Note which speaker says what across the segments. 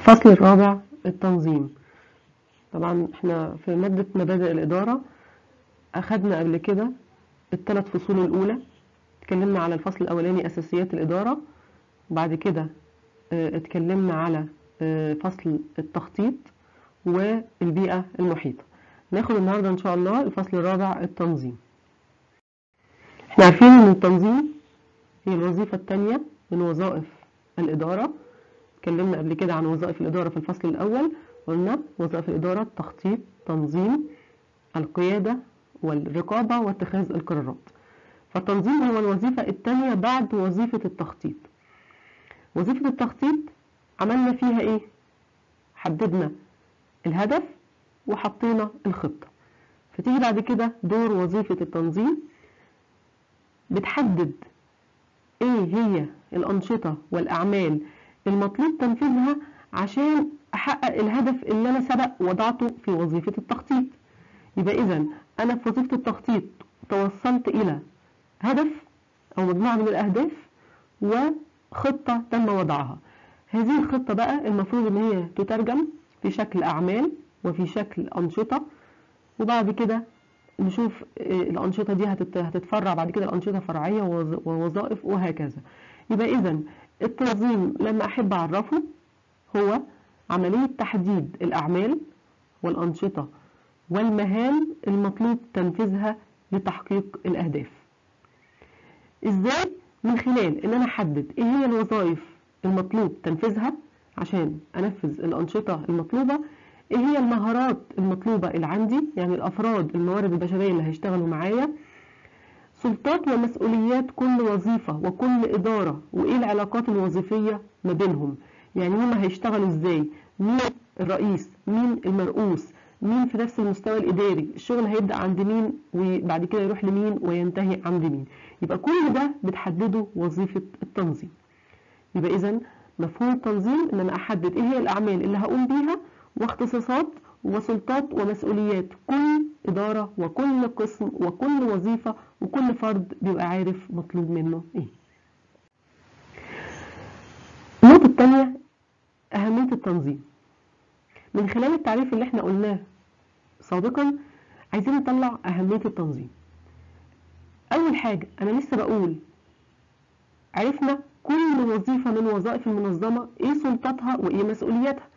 Speaker 1: الفصل الرابع التنظيم. طبعا إحنا في مادة مبادئ الإدارة أخدنا قبل كده الثلاث فصول الأولى اتكلمنا على الفصل الأولاني أساسيات الإدارة وبعد كده آه، اتكلمنا على آه، فصل التخطيط والبيئة المحيطة. ناخد النهاردة إن شاء الله الفصل الرابع التنظيم. إحنا عارفين إن التنظيم هي الوظيفة الثانية من وظائف الإدارة. اتكلمنا قبل كده عن وظائف الإدارة في الفصل الأول قلنا وظائف الإدارة التخطيط تنظيم القيادة والرقابة واتخاذ القرارات. فالتنظيم هو الوظيفة الثانية بعد وظيفة التخطيط. وظيفة التخطيط عملنا فيها إيه؟ حددنا الهدف وحطينا الخطة. فتيجي بعد كده دور وظيفة التنظيم بتحدد إيه هي الأنشطة والأعمال المطلوب تنفيذها عشان أحقق الهدف اللي أنا سبق وضعته في وظيفة التخطيط. يبقى إذا أنا في وظيفة التخطيط توصلت إلى هدف أو مجموعة من الأهداف وخطة تم وضعها. هذه الخطة بقى المفروض إن هي تترجم في شكل أعمال وفي شكل أنشطة وبعد كده نشوف آه، الأنشطة دي هتت- هتتفرع بعد كده الأنشطة فرعية ووظ- ووظائف وهكذا. يبقى إذا التنظيم لما أحب أعرفه هو عملية تحديد الأعمال والأنشطة والمهام المطلوب تنفيذها لتحقيق الأهداف إزاي؟ من خلال إن أنا أحدد إيه هي الوظائف المطلوب تنفيذها عشان أنفذ الأنشطة المطلوبة إيه هي المهارات المطلوبة اللي عندي يعني الأفراد الموارد البشرية اللي هيشتغلوا معايا سلطات ومسؤوليات كل وظيفة وكل إدارة وإيه العلاقات الوظيفية ما بينهم؟ يعني هما هيشتغلوا إزاي؟ مين الرئيس؟ مين المرؤوس؟ مين في نفس المستوى الإداري؟ الشغل هيبدأ عند مين؟ وبعد كده يروح لمين؟ وينتهي عند مين؟ يبقى كل ده بتحدده وظيفة التنظيم. يبقى إذا مفهوم التنظيم إن أنا أحدد إيه هي الأعمال اللي هقوم بيها واختصاصات وسلطات ومسؤوليات. كل إدارة وكل قسم وكل وظيفة وكل فرد بيبقى عارف مطلوب منه إيه. النقطة الثانية أهمية التنظيم. من خلال التعريف اللي إحنا قلناه سابقا عايزين نطلع أهمية التنظيم. أول حاجة أنا لسه بقول عرفنا كل وظيفة من وظائف المنظمة إيه سلطتها وإيه مسؤولياتها.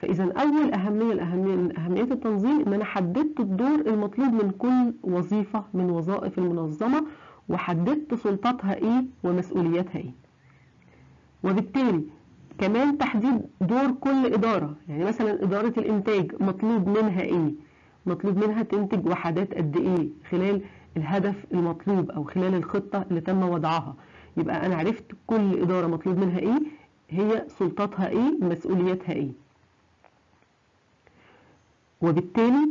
Speaker 1: فإذا أول أهمية الأهمية من أهمية التنظيم إن أنا حددت الدور المطلوب من كل وظيفة من وظائف المنظمة وحددت سلطتها إيه ومسؤولياتها إيه. وبالتالي كمان تحديد دور كل إدارة يعني مثلا إدارة الإنتاج مطلوب منها إيه؟ مطلوب منها تنتج وحدات قد إيه خلال الهدف المطلوب أو خلال الخطة اللي تم وضعها. يبقى أنا عرفت كل إدارة مطلوب منها إيه هي سلطاتها إيه مسؤولياتها إيه. وبالتالي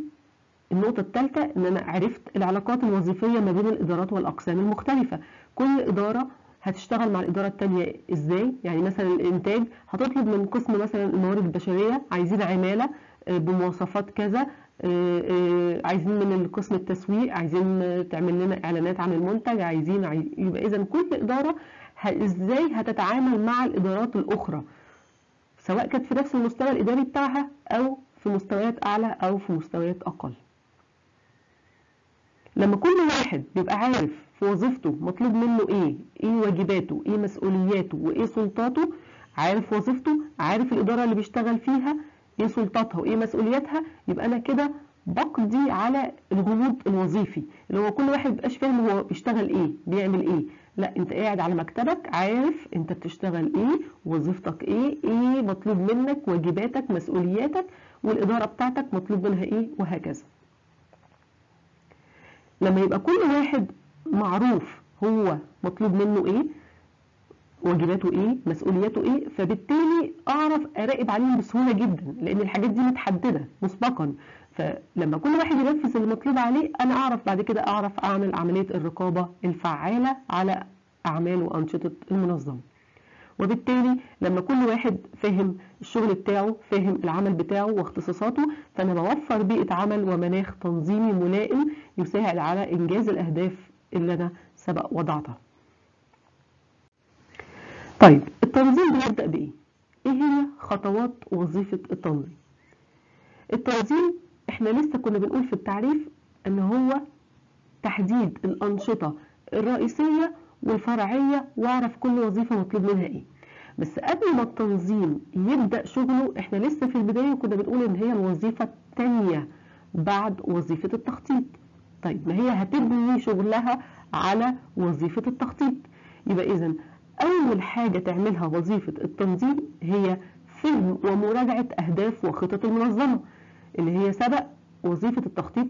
Speaker 1: النقطة الثالثة إن أنا عرفت العلاقات الوظيفية ما بين الإدارات والأقسام المختلفة. كل إدارة هتشتغل مع الإدارة التانية إزاي؟ يعني مثلا الإنتاج هتطلب من قسم مثلا الموارد البشرية عايزين عمالة آه، بمواصفات كذا آه، آه، عايزين من القسم التسويق عايزين تعمل لنا إعلانات عن المنتج عايزين عاي... يبقى إذا كل إدارة إزاي هتتعامل مع الإدارات الأخرى؟ سواء كانت في نفس المستوى الإداري بتاعها أو في مستويات أعلى أو في مستويات أقل. لما كل واحد بيبقى عارف في وظيفته مطلوب منه إيه إيه واجباته إيه مسؤولياته وإيه سلطاته عارف وظيفته عارف الإدارة اللي بيشتغل فيها إيه سلطاتها وإيه مسؤولياتها يبقى أنا كده بقضي على الغموض الوظيفي. اللي هو كل واحد مبقاش فاهم هو بيشتغل إيه بيعمل إيه. لا أنت قاعد على مكتبك عارف أنت بتشتغل إيه وظيفتك إيه إيه مطلوب منك واجباتك مسؤولياتك والإدارة بتاعتك مطلوب منها إيه؟ وهكذا. لما يبقى كل واحد معروف هو مطلوب منه إيه؟ واجباته إيه؟ مسؤولياته إيه؟ فبالتالي أعرف أراقب عليهم بسهولة جدا لأن الحاجات دي متحددة مسبقا. فلما كل واحد ينفذ المطلوب عليه أنا أعرف بعد كده أعرف أعمل عملية الرقابة الفعالة على اعمال وأنشطة المنظمة. وبالتالي لما كل واحد فاهم الشغل بتاعه فاهم العمل بتاعه واختصاصاته فأنا بوفر بيئة عمل ومناخ تنظيمي ملائم يساعد على إنجاز الأهداف اللي أنا سبق وضعتها طيب التنظيم بيبدأ بإيه؟ إيه هي خطوات وظيفة التنظيم التنظيم إحنا لسه كنا بنقول في التعريف إن هو تحديد الأنشطة الرئيسية والفرعية وأعرف كل وظيفة مطلوب منها إيه بس قبل ما التنظيم يبدأ شغله إحنا لسه في البداية كنا بنقول إن هي الوظيفة التانية بعد وظيفة التخطيط. طيب ما هي هتبني شغلها على وظيفة التخطيط؟ يبقى اذا أول حاجة تعملها وظيفة التنظيم هي فهم ومراجعة أهداف وخطط المنظمة اللي هي سبق وظيفة التخطيط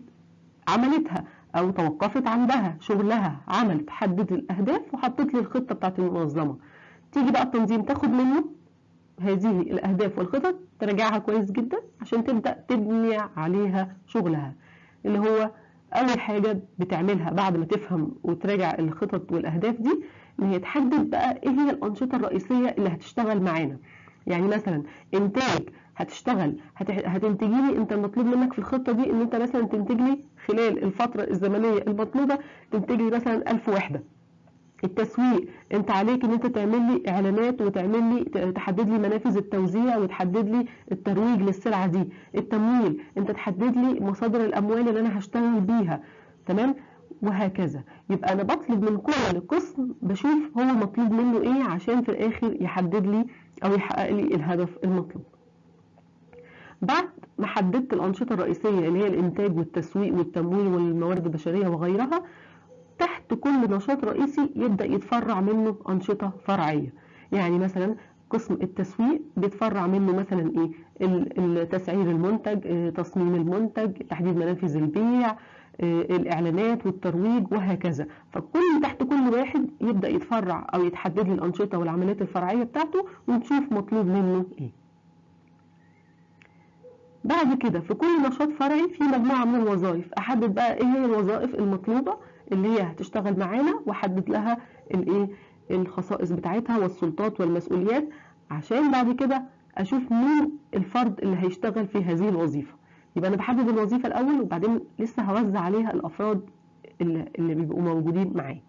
Speaker 1: عملتها. أو توقفت عندها شغلها عملت حددت الأهداف وحطت لي الخطة بتاعت المنظمة. تيجي بقى التنظيم تاخد منه هذه الأهداف والخطط تراجعها كويس جدا عشان تبدأ تبني عليها شغلها. اللي هو أول حاجة بتعملها بعد ما تفهم وتراجع الخطط والأهداف دي إن هي تحدد بقى إيه هي الأنشطة الرئيسية اللي هتشتغل معانا. يعني مثلا إنتاج هتشتغل. هت... هتنتجي لي انت المطلوب منك في الخطة دي ان انت مثلا تنتج لي خلال الفترة الزمنية المطلوبة تنتج لي مثلا 1000 وحدة. التسويق انت عليك ان انت تعمل لي اعلانات وتعمل لي تحدد لي منافذ التوزيع وتحدد لي الترويج للسلعة دي. التمويل انت تحدد لي مصادر الأموال اللي أنا هشتغل بيها. تمام؟ وهكذا. يبقى أنا بطلب من كل قسم بشوف هو مطلوب منه إيه عشان في الآخر يحدد لي أو يحقق لي الهدف المطلوب. بعد ما حددت الأنشطة الرئيسية اللي هي الإنتاج والتسويق والتمويل والموارد البشرية وغيرها تحت كل نشاط رئيسي يبدأ يتفرع منه أنشطة فرعية. يعني مثلا قسم التسويق بيتفرع منه مثلا إيه؟ تسعير المنتج تصميم المنتج تحديد منافذ البيع الإعلانات والترويج وهكذا. فكل تحت كل واحد يبدأ يتفرع أو يتحدد الأنشطة والعمليات الفرعية بتاعته ونشوف مطلوب منه إيه. بعد كده في كل نشاط فرعي في مجموعة من الوظائف. أحدد بقى إيه هي الوظائف المطلوبة اللي هي هتشتغل معانا وأحدد لها الإيه؟ الخصائص بتاعتها والسلطات والمسؤوليات عشان بعد كده أشوف مين الفرد اللي هيشتغل في هذه الوظيفة. يبقى أنا بحدد الوظيفة الأول وبعدين لسه هوزع عليها الأفراد اللي, اللي بيبقوا موجودين معايا.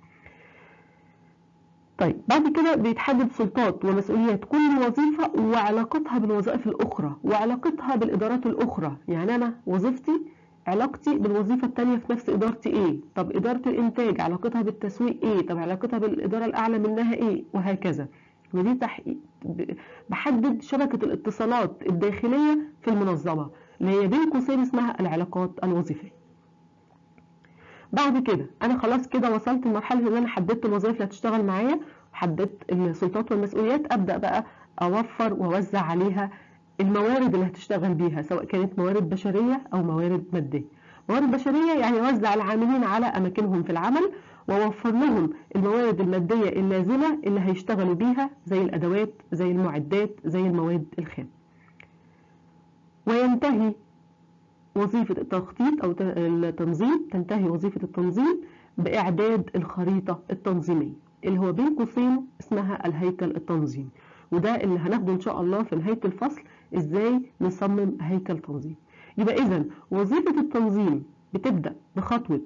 Speaker 1: طيب بعد كده بيتحدد سلطات ومسؤوليات كل وظيفة وعلاقتها بالوظائف الأخرى وعلاقتها بالإدارات الأخرى. يعني أنا وظيفتي علاقتي بالوظيفة التانية في نفس إدارتي إيه؟ طب إدارة الإنتاج علاقتها بالتسويق إيه؟ طب علاقتها بالإدارة الأعلى منها إيه؟ وهكذا. ودي بحدد شبكة الاتصالات الداخلية في المنظمة اللي هي بين قوسين اسمها العلاقات الوظيفية. بعد كده أنا خلاص كده وصلت لمرحلة إن أنا حددت الوظائف اللي هتشتغل معايا حددت السلطات والمسؤوليات أبدأ بقى أوفر وأوزع عليها الموارد اللي هتشتغل بيها سواء كانت موارد بشرية أو موارد مادية. موارد بشرية يعني أوزع العاملين على أماكنهم في العمل وأوفر لهم الموارد المادية اللازمة اللي هيشتغلوا بيها زي الأدوات زي المعدات زي المواد الخام. وينتهي وظيفة التخطيط أو التنظيم تنتهي وظيفة التنظيم بإعداد الخريطة التنظيمية اللي هو بين قوسين اسمها الهيكل التنظيمي وده اللي هناخده إن شاء الله في نهاية الفصل إزاي نصمم هيكل تنظيم. يبقى إذا وظيفة التنظيم بتبدأ بخطوة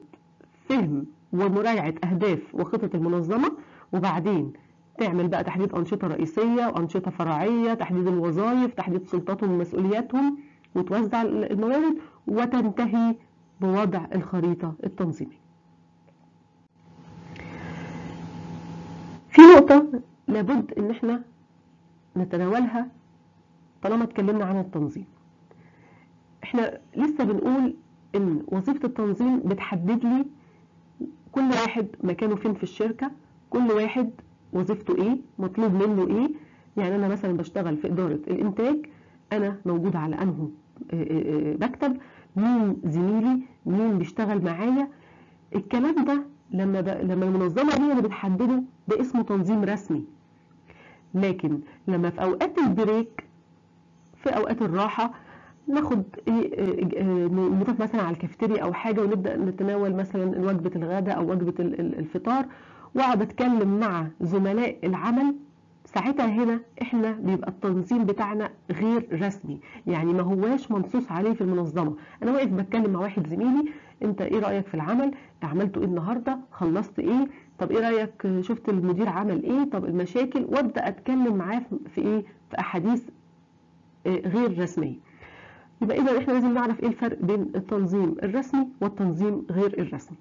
Speaker 1: فهم ومراجعة أهداف وخطط المنظمة وبعدين تعمل بقى تحديد أنشطة رئيسية وأنشطة فرعية تحديد الوظائف تحديد سلطاتهم ومسؤولياتهم وتوزع الموارد وتنتهي بوضع الخريطة التنظيمية. في نقطة لابد إن إحنا نتناولها طالما اتكلمنا عن التنظيم. إحنا لسه بنقول إن وظيفة التنظيم بتحدد لي كل واحد مكانه فين في الشركة كل واحد وظيفته إيه مطلوب منه إيه. يعني أنا مثلا بشتغل في إدارة الإنتاج أنا موجود على أنه مكتب مين زميلي مين بيشتغل معايا الكلام ده لما. لما المنظمة هي اللي بتحدده ده اسمه تنظيم رسمي لكن لما في أوقات البريك في أوقات الراحة ناخد نروح مثلا على الكافيتيريا أو حاجة ونبدأ نتناول مثلا وجبة الغداء أو وجبة الفطار وأقعد أتكلم مع زملاء العمل ساعتها هنا إحنا بيبقى التنظيم بتاعنا غير رسمي. يعني ما هواش منصوص عليه في المنظمة. أنا واقف بتكلم مع واحد زميلي أنت إيه رأيك في العمل؟ عملته إيه النهارده؟ خلصت إيه؟ طب إيه رأيك؟ شفت المدير عمل إيه؟ طب المشاكل؟ وأبدأ أتكلم معاه في إيه؟ في أحاديث غير رسمية. يبقى إذا إحنا لازم نعرف إيه الفرق بين التنظيم الرسمي والتنظيم غير الرسمي.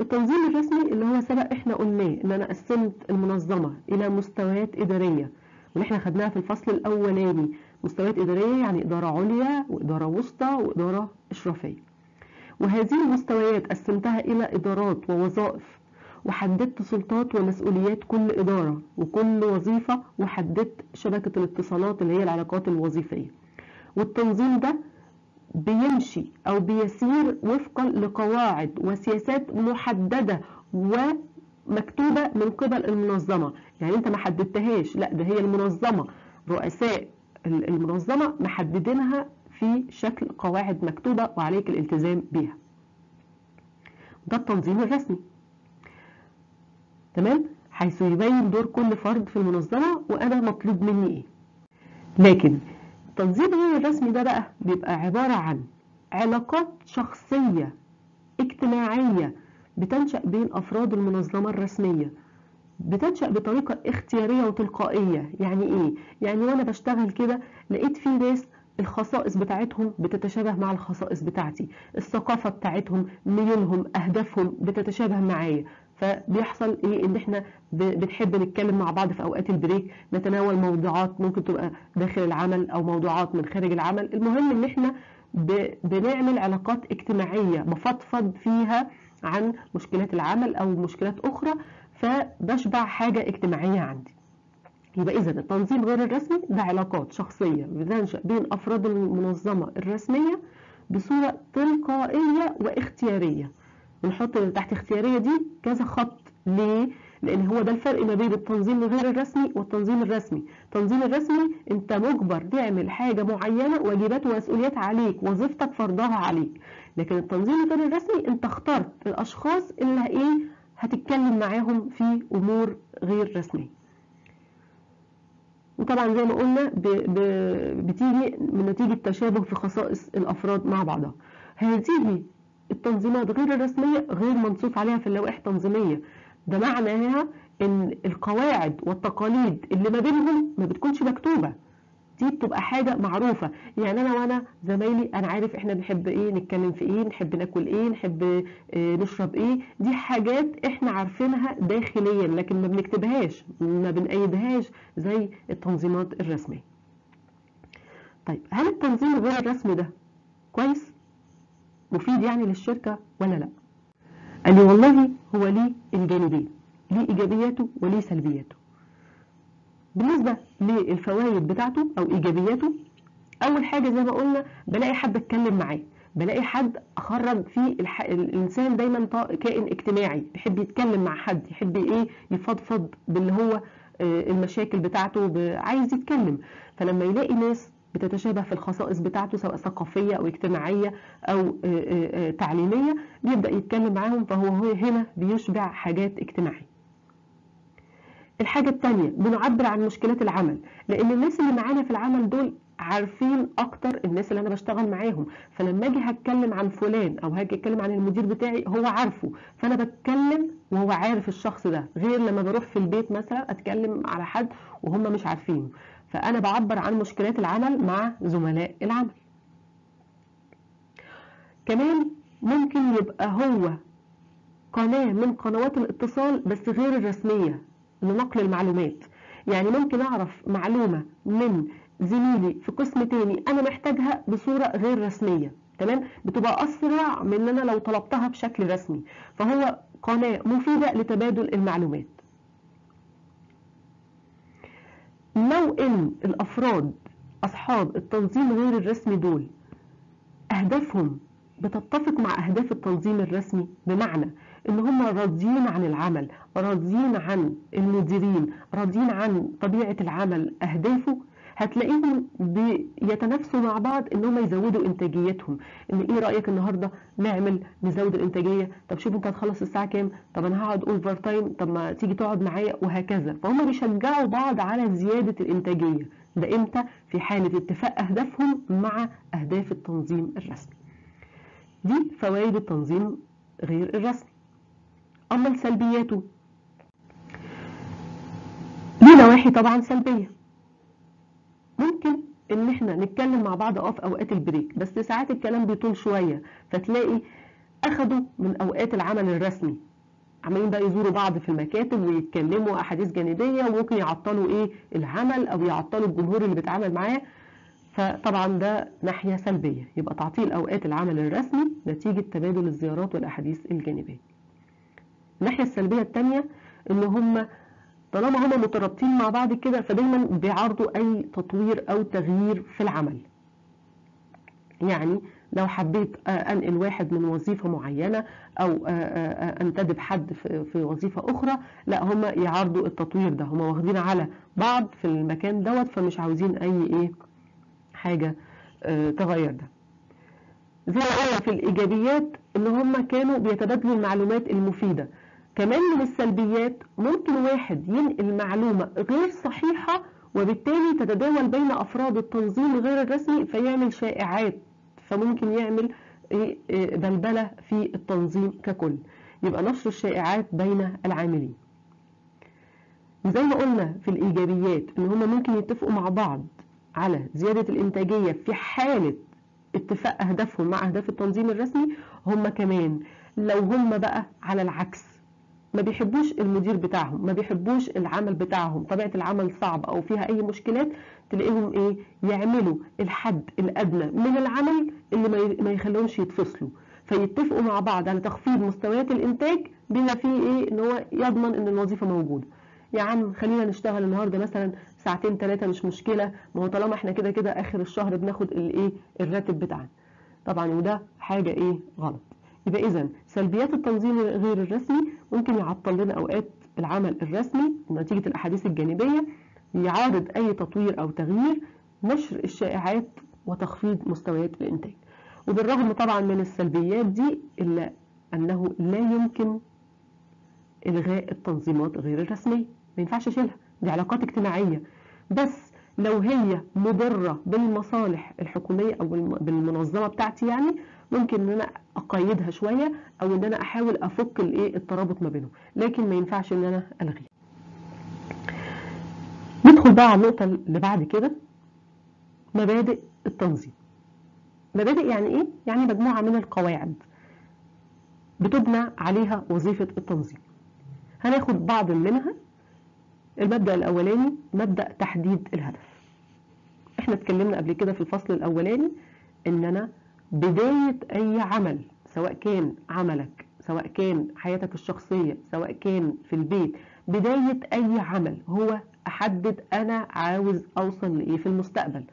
Speaker 1: التنظيم الرسمي اللي هو سبق إحنا قلناه إن أنا قسمت المنظمة إلى مستويات إدارية واللي إحنا خدناها في الفصل الأولاني. مستويات إدارية يعني إدارة عليا وإدارة وسطى وإدارة إشرافية. وهذه المستويات قسمتها إلى إدارات ووظائف وحددت سلطات ومسؤوليات كل إدارة وكل وظيفة وحددت شبكة الاتصالات اللي هي العلاقات الوظيفية. والتنظيم ده بيمشي أو بيسير وفقا لقواعد وسياسات محددة ومكتوبة من قبل المنظمة. يعني أنت ما حددتهاش. لا ده هي المنظمة. رؤساء المنظمة محددينها في شكل قواعد مكتوبة وعليك الالتزام بها ده التنظيم الرسمي. تمام؟ حيث يبين دور كل فرد في المنظمة وأنا مطلوب مني إيه. لكن التنظيم غير الرسمي ده بقى بيبقى عبارة عن علاقات شخصية اجتماعية بتنشأ بين أفراد المنظمة الرسمية. بتنشأ بطريقة اختيارية وتلقائية. يعني إيه؟ يعني وأنا بشتغل كده لقيت في ناس الخصائص بتاعتهم بتتشابه مع الخصائص بتاعتي. الثقافة بتاعتهم ميولهم أهدافهم بتتشابه معايا. فبيحصل إيه؟ إن إحنا بنحب نتكلم مع بعض في أوقات البريك نتناول موضوعات ممكن تبقى داخل العمل أو موضوعات من خارج العمل. المهم إن إحنا بنعمل علاقات اجتماعية بفضفض فيها عن مشكلات العمل أو مشكلات أخرى فبشبع حاجة اجتماعية عندي. يبقى إذا التنظيم غير الرسمي ده علاقات شخصية بتنشأ بين أفراد المنظمة الرسمية بصورة تلقائية واختيارية. ونحط تحت اختيارية دي كذا خط. ليه؟ لأن هو ده الفرق ما بين التنظيم غير الرسمي والتنظيم الرسمي. التنظيم الرسمي أنت مجبر تعمل حاجة معينة واجبات ومسؤوليات عليك وظيفتك فرضها عليك. لكن التنظيم غير الرسمي أنت اخترت الأشخاص اللي إيه؟ هتتكلم معاهم في أمور غير رسمية. وطبعا زي ما قلنا. بتيجي من نتيجة تشابه في خصائص الأفراد مع بعضها. هذه التنظيمات غير الرسمية غير منصوص عليها في اللوائح التنظيمية. ده معناها إن القواعد والتقاليد اللي ما بينهم ما بتكونش مكتوبة. دي بتبقى حاجة معروفة. يعني أنا وأنا زمايلي أنا عارف إحنا بنحب إيه نتكلم في إيه نحب ناكل إيه نحب آه نشرب إيه. دي حاجات إحنا عارفينها داخليا لكن ما بنكتبهاش ما بنأيدهاش زي التنظيمات الرسمية. طيب هل التنظيم غير الرسمي ده كويس؟ مفيد يعني للشركة ولا لا؟ قال لي والله هو ليه الجانبين ليه إيجابياته وليه سلبياته. بالنسبة للفوائد بتاعته أو إيجابياته أول حاجة زي ما قلنا بلاقي حد أتكلم معاه بلاقي حد أخرج فيه الح... الإنسان دايما كائن اجتماعي يحب يتكلم مع حد يحب إيه؟ يفضفض باللي هو المشاكل بتاعته ب... عايز يتكلم. فلما يلاقي ناس بتتشابه في الخصائص بتاعته سواء ثقافية أو اجتماعية أو تعليمية بيبدأ يتكلم معاهم فهو هنا بيشبع حاجات اجتماعية. الحاجة التانية بنعبر عن مشكلات العمل لأن الناس اللي معانا في العمل دول عارفين أكتر الناس اللي أنا بشتغل معاهم. فلما أجي هتكلم عن فلان أو هاجي أتكلم عن المدير بتاعي هو عارفه. فأنا بتكلم وهو عارف الشخص ده غير لما بروح في البيت مثلا أتكلم على حد وهم مش عارفينه. فأنا بعبر عن مشكلات العمل مع زملاء العمل. كمان ممكن يبقى هو قناة من قنوات الاتصال بس غير الرسمية لنقل المعلومات. يعني ممكن أعرف معلومة من زميلي في قسم تاني أنا محتاجها بصورة غير رسمية تمام؟ بتبقى أسرع من أن أنا لو طلبتها بشكل رسمي. فهو قناة مفيدة لتبادل المعلومات. لو ان الأفراد أصحاب التنظيم غير الرسمي دول أهدافهم بتتفق مع أهداف التنظيم الرسمي بمعنى إن هم راضيين عن العمل راضيين عن المديرين راضيين عن طبيعة العمل أهدافه هتلاقيهم بيتنافسوا مع بعض إن هم يزودوا إنتاجيتهم. إن إيه رأيك النهارده نعمل نزود الإنتاجية؟ طب شوف انت هتخلص الساعة كام؟ طب أنا هقعد overtime طب ما تيجي تقعد معايا؟ وهكذا. فهم بيشجعوا بعض على زيادة الإنتاجية. ده إمتى؟ في حالة اتفاق أهدافهم مع أهداف التنظيم الرسمي. دي فوائد التنظيم غير الرسمي. أما سلبياته. ليه نواحي طبعا سلبية؟ ممكن إن إحنا نتكلم مع بعض آه في أوقات البريك بس ساعات الكلام بيطول شوية فتلاقي أخدوا من أوقات العمل الرسمي. عمالين بقى يزوروا بعض في المكاتب ويتكلموا أحاديث جانبية وممكن يعطلوا إيه؟ العمل أو يعطلوا الجمهور اللي بيتعامل معاه. فطبعا ده ناحية سلبية. يبقى تعطيل أوقات العمل الرسمي نتيجة تبادل الزيارات والأحاديث الجانبية. الناحية السلبية الثانية إن هم طالما هم مترابطين مع بعض كده فدايما بيعارضوا أي تطوير أو تغيير في العمل. يعني لو حبيت أنقل واحد من وظيفة معينة أو أنتدب حد في وظيفة أخرى لا هم يعارضوا التطوير ده. هم واخدين على بعض في المكان دوت فمش عاوزين أي إيه حاجة تغير ده. زي ما قلنا في الإيجابيات إن هم كانوا بيتبادلوا المعلومات المفيدة. كمان من السلبيات ممكن واحد ينقل معلومة غير صحيحة وبالتالي تتداول بين أفراد التنظيم غير الرسمي فيعمل شائعات فممكن يعمل بلبلة في التنظيم ككل. يبقى نشر الشائعات بين العاملين. وزي ما قلنا في الإيجابيات إن هم ممكن يتفقوا مع بعض على زيادة الإنتاجية في حالة اتفاق أهدافهم مع أهداف التنظيم الرسمي هم كمان لو هم بقى على العكس. ما بيحبوش المدير بتاعهم ما بيحبوش العمل بتاعهم طبيعة العمل صعب أو فيها أي مشكلات تلاقيهم إيه؟ يعملوا الحد الأدنى من العمل اللي ما يخليهمش يتفصلوا. فيتفقوا مع بعض على تخفيض مستويات الإنتاج بما فيه إيه؟ إن هو يضمن إن الوظيفة موجودة. يا عم خلينا نشتغل النهارده مثلا ساعتين ثلاثة مش مشكلة ما هو طالما إحنا كده كده آخر الشهر بناخد الايه الراتب بتاعنا. طبعا وده حاجة إيه؟ غلط. يبقى اذا سلبيات التنظيم غير الرسمي ممكن يعطل لنا أوقات العمل الرسمي نتيجة الأحاديث الجانبية يعارض أي تطوير أو تغيير نشر الشائعات وتخفيض مستويات الإنتاج. وبالرغم طبعا من السلبيات دي إلا أنه لا يمكن إلغاء التنظيمات غير الرسمية. ما ينفعش أشيلها دي علاقات اجتماعية. بس لو هي مضرة بالمصالح الحكومية أو بالمنظمة بتاعتي يعني ممكن إن أنا أقيدها شوية أو إن أنا أحاول أفك الإيه الترابط ما بينهم. لكن ما ينفعش إن أنا الغيها ندخل بقى على النقطة اللي بعد كده. مبادئ التنظيم. مبادئ يعني إيه؟ يعني مجموعة من القواعد بتبنى عليها وظيفة التنظيم. هناخد بعض منها. المبدأ الأولاني مبدأ تحديد الهدف. إحنا اتكلمنا قبل كده في الفصل الأولاني إن أنا بداية أي عمل سواء كان عملك سواء كان حياتك الشخصية سواء كان في البيت بداية أي عمل هو أحدد أنا عاوز أوصل لإيه في المستقبل.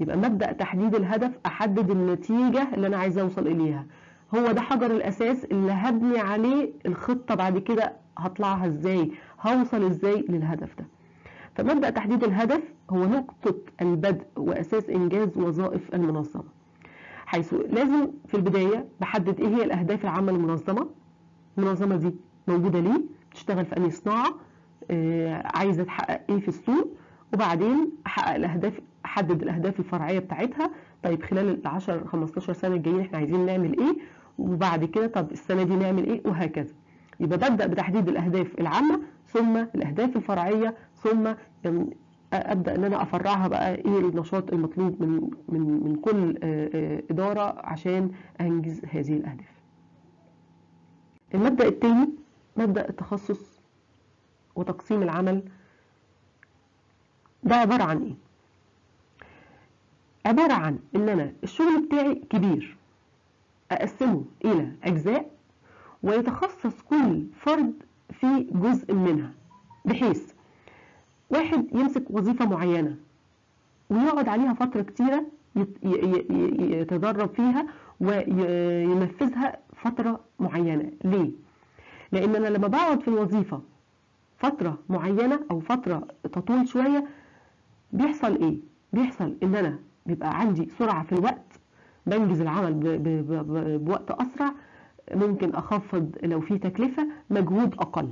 Speaker 1: يبقى مبدأ تحديد الهدف أحدد النتيجة اللي أنا عايز أوصل إليها. هو ده حجر الأساس اللي هبني عليه الخطة بعد كده هطلعها إزاي هوصل إزاي للهدف ده. فمبدأ تحديد الهدف هو نقطة البدء وأساس إنجاز وظائف المنظمة. حيث لازم في البداية بحدد إيه هي الأهداف العامة للمنظمة. المنظمة دي موجودة ليه؟ بتشتغل في أي صناعة؟ آه عايزة تحقق إيه في السوق؟ وبعدين أحقق الأهداف أحدد الأهداف الفرعية بتاعتها. طيب خلال ال 10 15 سنة الجايين إحنا عايزين نعمل إيه؟ وبعد كده طب السنة دي نعمل إيه؟ وهكذا. يبقى ببدأ بتحديد الأهداف العامة ثم الأهداف الفرعية ثم أبدأ إن أنا افرعها بقى إيه النشاط المطلوب من من من كل إدارة عشان أنجز هذه الأهداف. المبدأ الثاني مبدأ التخصص وتقسيم العمل. ده عبارة عن إيه؟ عبارة عن إن أنا الشغل بتاعي كبير أقسمه إلى أجزاء ويتخصص كل فرد في جزء منها بحيث واحد يمسك وظيفة معينة ويقعد عليها فترة كتيرة يتدرب فيها وينفذها فترة معينة ليه؟ لأن أنا لما بقعد في الوظيفة فترة معينة أو فترة تطول شوية بيحصل إيه؟ بيحصل إن أنا بيبقى عندي سرعة في الوقت بنجز العمل بوقت أسرع ممكن أخفض لو في تكلفة مجهود أقل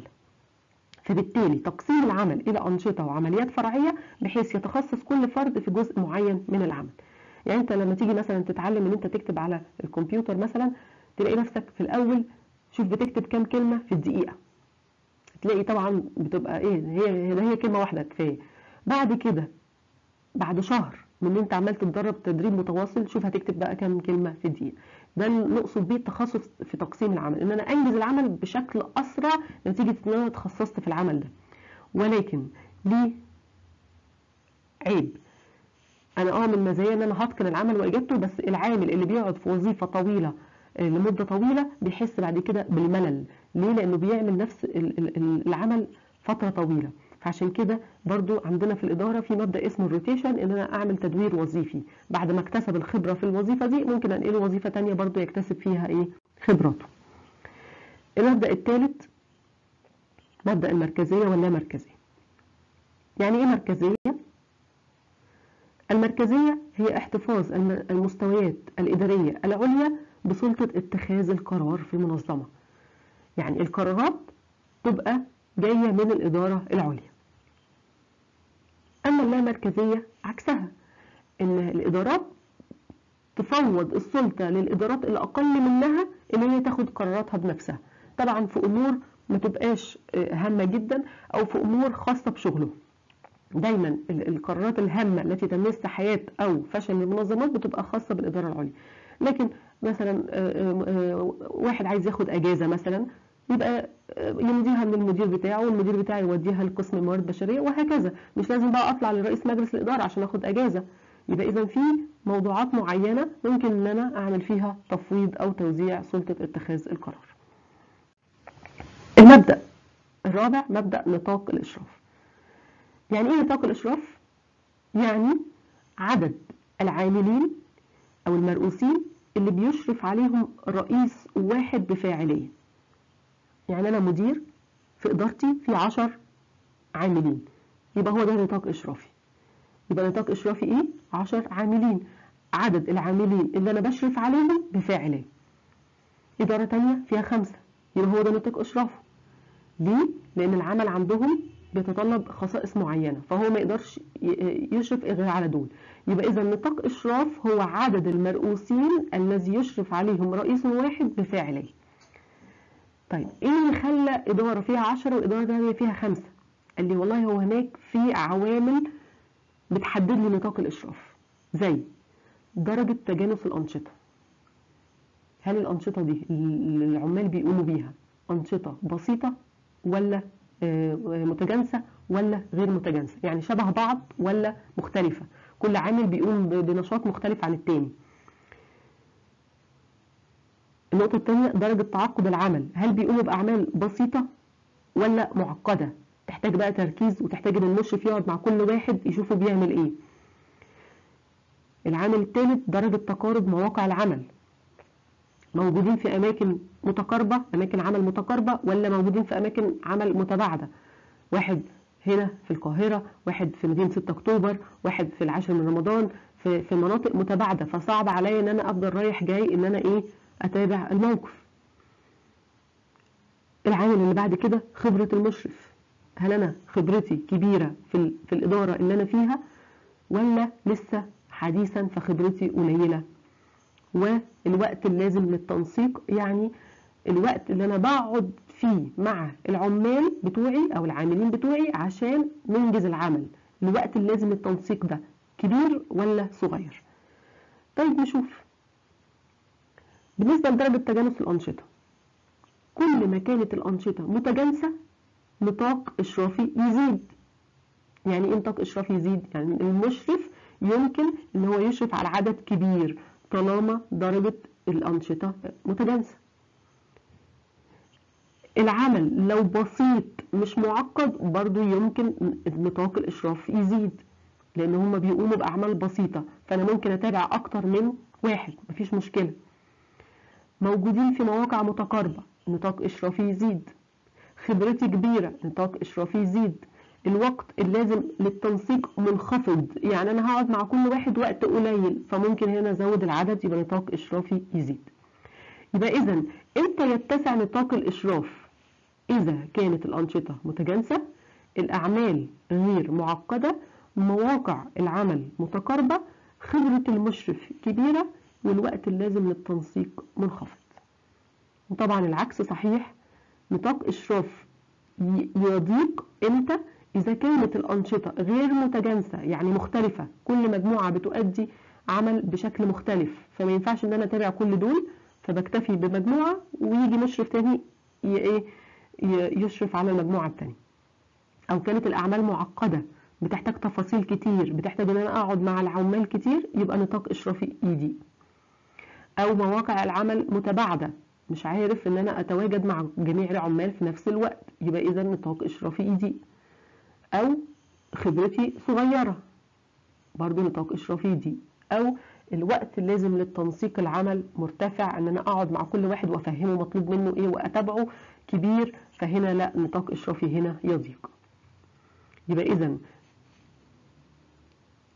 Speaker 1: فبالتالي تقسيم العمل إلى أنشطة وعمليات فرعية بحيث يتخصص كل فرد في جزء معين من العمل. يعني أنت لما تيجي مثلا تتعلم إن أنت تكتب على الكمبيوتر مثلا تلاقي نفسك في الأول شوف بتكتب كام كلمة في الدقيقة. تلاقي طبعا بتبقى إيه هي هي كلمة واحدة كفاية. بعد كده بعد شهر من إن أنت عمال تتدرب تدريب متواصل شوف هتكتب بقى كام كلمة في الدقيقة. ده نقصد بيه التخصص في تقسيم العمل إن أنا أنجز العمل بشكل أسرع نتيجة إن أنا اتخصصت في العمل ده. ولكن ليه عيب؟ أنا آه من مزايا إن أنا هتقن العمل وإجابته بس العامل اللي بيقعد في وظيفة طويلة آه، لمدة طويلة بيحس بعد كده بالملل. ليه؟ لأنه بيعمل نفس ال- ال- ال- العمل فترة طويلة. فعشان كده برضو عندنا في الإدارة في مبدأ اسمه الروتيشن إن أنا أعمل تدوير وظيفي. بعد ما اكتسب الخبرة في الوظيفة دي ممكن أنقله وظيفة تانية برضو يكتسب فيها إيه؟ خبراته المبدأ الثالث مبدأ المركزية واللامركزية يعني إيه مركزية؟ المركزية هي احتفاظ الم- المستويات الإدارية العليا بسلطة اتخاذ القرار في المنظمة. يعني القرارات تبقى جاية من الإدارة العليا. أما اللامركزية عكسها. إن الإدارات تفوض السلطة للإدارات اللي أقل منها إن هي تاخد قراراتها بنفسها. طبعا في أمور ما تبقاش آه، هامة جدا أو في أمور خاصة بشغله. دايما ال- القرارات الهامة التي تمس حياة أو فشل المنظمات بتبقى خاصة بالإدارة العليا. لكن مثلا آه، آه، واحد عايز ياخد أجازة مثلا يبقى آه، يمضيها من المدير بتاعه والمدير بتاعه يوديها لقسم الموارد البشرية وهكذا. مش لازم بقى أطلع لرئيس مجلس الإدارة عشان أخد أجازة. يبقى إذا في موضوعات معينة ممكن إن أنا أعمل فيها تفويض أو توزيع سلطة اتخاذ القرار. المبدأ الرابع مبدأ نطاق الإشراف. يعني إيه نطاق الإشراف؟ يعني عدد العاملين أو المرؤوسين اللي بيشرف عليهم رئيس واحد بفاعلية. يعني أنا مدير في إدارتي في عشر عاملين. يبقى هو ده نطاق إشرافي. يبقى نطاق إشرافي إيه؟ عشر عاملين. عدد العاملين اللي أنا بشرف عليهم بفاعليه إدارة تانية فيها خمسة. يبقى هو ده نطاق إشرافه. ليه؟ لأن العمل عندهم بيتطلب خصائص معينة. فهو ما يقدرش يشرف غير على دول. يبقى إذا نطاق إشراف هو عدد المرؤوسين الذي يشرف عليهم رئيس واحد بفاعليه طيب إيه اللي خلى إدارة فيها عشرة وإدارة تانية فيها خمسة؟ قال لي والله هو هناك في عوامل بتحدد لي نطاق الإشراف. زي درجة تجانس الأنشطة. هل الأنشطة دي العمال بيقوموا بيها أنشطة بسيطة ولا آه، متجانسة ولا غير متجانسة؟ يعني شبه بعض ولا مختلفة. كل عامل بيقوم بنشاط مختلف عن التاني. النقطة التانية درجة تعقد العمل. هل بيقوموا بأعمال بسيطة ولا معقدة؟ تحتاج بقى تركيز وتحتاج إن المشرف يقعد مع كل واحد يشوفه بيعمل إيه. العامل الثالث درجة تقارب مواقع العمل. موجودين في أماكن متقاربة أماكن عمل متقاربة ولا موجودين في أماكن عمل متباعدة؟ واحد هنا في القاهرة واحد في مدينة 6 أكتوبر واحد في العاشر من رمضان في, في مناطق متباعدة. فصعب عليا إن أنا أفضل رايح جاي إن أنا إيه أتابع الموقف. العامل اللي بعد كده خبرة المشرف. هل أنا خبرتي كبيرة في, في الإدارة اللي أنا فيها ولا لسه حديثا فخبرتي قليلة؟ والوقت اللازم للتنسيق يعني الوقت اللي أنا بقعد فيه مع العمال بتوعي أو العاملين بتوعي عشان ننجز العمل. الوقت اللازم للتنسيق ده كبير ولا صغير؟ طيب نشوف. بالنسبة لدرجة تجانس الأنشطة. كل ما كانت الأنشطة متجانسة نطاق إشرافي يزيد. يعني إيه نطاق إشرافي يزيد؟ يعني المشرف يمكن إن هو يشرف على عدد كبير طالما درجة الأنشطة متجانسة. العمل لو بسيط مش معقد برضو يمكن نطاق الإشراف يزيد لأن هما بيقوموا بأعمال بسيطة فأنا ممكن أتابع أكتر من واحد مفيش مشكلة. موجودين في مواقع متقاربة. نطاق إشرافي يزيد. خبرتي كبيرة. نطاق إشرافي يزيد. الوقت اللازم للتنسيق منخفض. يعني أنا هقعد مع كل واحد وقت قليل فممكن هنا أزود العدد يبقى نطاق إشرافي يزيد. يبقى إذا إمتى يتسع نطاق الإشراف؟ إذا كانت الأنشطة متجانسة الأعمال غير معقدة مواقع العمل متقاربة خبرة المشرف كبيرة والوقت اللازم للتنسيق منخفض. وطبعا العكس صحيح نطاق إشراف يضيق إمتى؟ إذا كانت الأنشطة غير متجانسة يعني مختلفة. كل مجموعة بتؤدي عمل بشكل مختلف فما ينفعش إن أنا أتابع كل دول فبكتفي بمجموعة ويجي مشرف تاني إيه يشرف على المجموعة التانية. أو كانت الأعمال معقدة بتحتاج تفاصيل كتير بتحتاج إن أنا أقعد مع العمال كتير يبقى نطاق إشرافي إيدي أو مواقع العمل متباعدة. مش عارف إن أنا أتواجد مع جميع العمال في نفس الوقت. يبقى إذا نطاق إشرافي إيدي. أو خبرتي صغيرة. برضو نطاق إشرافي دي أو الوقت اللازم للتنسيق العمل مرتفع. إن أنا أقعد مع كل واحد وأفهمه مطلوب منه إيه وأتابعه كبير. فهنا لا نطاق إشرافي هنا يضيق. يبقى اذا